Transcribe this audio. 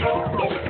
Oh,